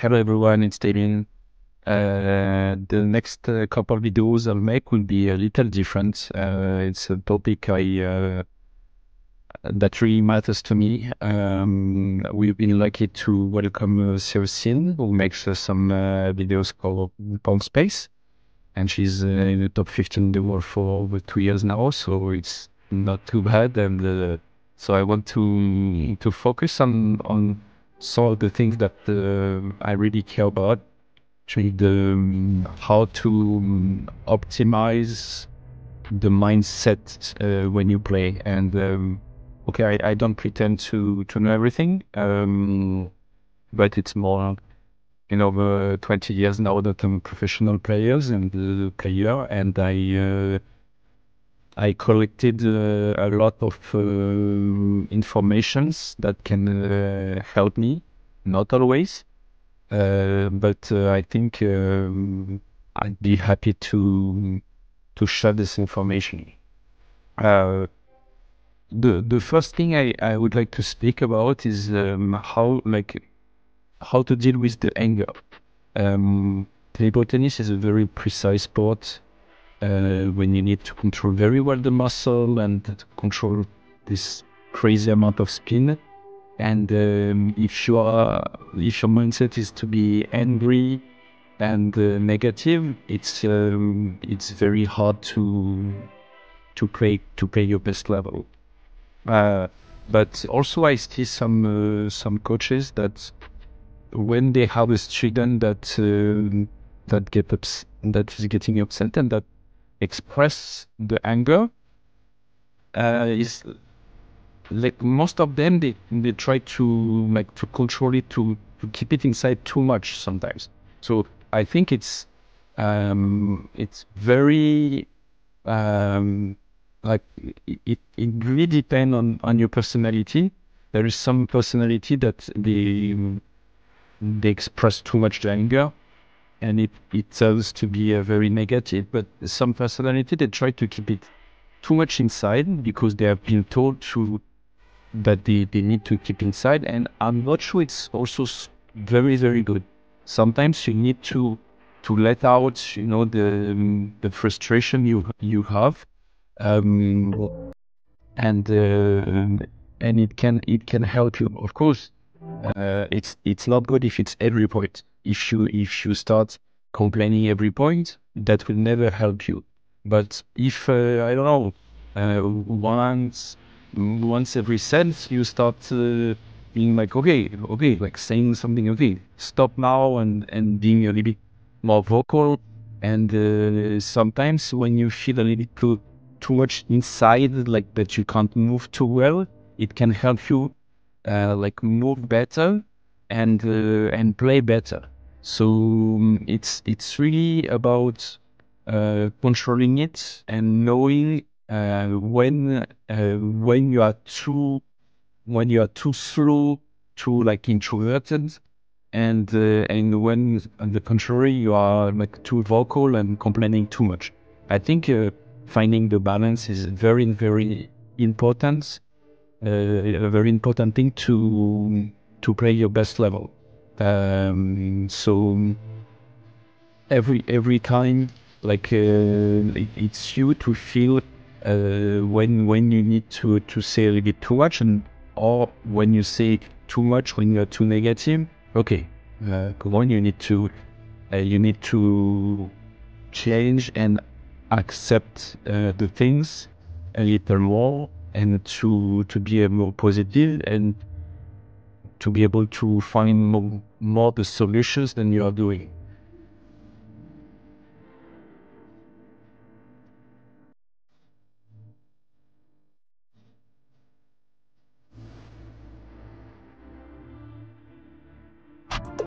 hello everyone, it's Damien. Uh, the next uh, couple of videos I'll make will be a little different. Uh, it's a topic I uh, that really matters to me. Um, we've been lucky to welcome uh, Sin, who makes uh, some uh, videos called PongSpace, and she's in the top 15 in the world for over two years now, so it's not too bad. And so I want to to focus on on of the things that uh, I really care about. Actually, the um, how to um, optimize the mindset uh, when you play. And um, okay, I, I don't pretend to to know everything, um, but it's more know, over 20 years now that I'm a professional players and uh, player, and I uh, I collected uh, a lot of uh, informations that can uh, help me. Not always, but I think um, I'd be happy to to share this information. Uh, the the first thing I, I would like to speak about is um, how like how to deal with the anger. Um, table tennis is a very precise sport uh, when you need to control very well the muscle and control this crazy amount of spin. And um, if you are, if your mindset is to be angry and uh, negative, it's um, it's very hard to to play to play your best level. Uh, but also, I see some uh, some coaches that when they have a student that uh, that get ups- that is getting upset and that express the anger. Uh, is like most of them they they try to like to control it to to keep it inside too much sometimes. So i think it's um it's very um like it, it, really depends on on your personality. There is some personality that they they express too much anger and it, it tends to be uh, very negative. But some personality they try to keep it too much inside because they have been told to that they, they need to keep inside. And I'm not sure it's also very very good. Sometimes you need to to let out, you know, the um, the frustration you you have, um, and uh, and it can it can help you. Of course, uh, it's it's not good if it's every point. If you if you start complaining every point, that will never help you. But if uh, I don't know, uh, once once every sentence you start uh, being like okay okay like saying something okay stop now and and being a little bit more vocal and sometimes when you feel a little bit too, too much inside like that you can't move too well it can help you uh, like move better and uh, and play better. So um, it's it's really about uh, controlling it and knowing uh, when uh, when you are too when you are too slow, too like introverted, and and when on the contrary you are like too vocal and complaining too much. I think finding the balance is very very important a very important thing to to play your best level. Um, so every every time, like uh, it, it's you to feel uh, when when you need to to say a bit too much, and or when you say too much when you're too negative. Okay, uh, on, you need to uh, you need to change and accept uh, the things a little more and to to be more positive and to be able to find more, more the solutions than you are doing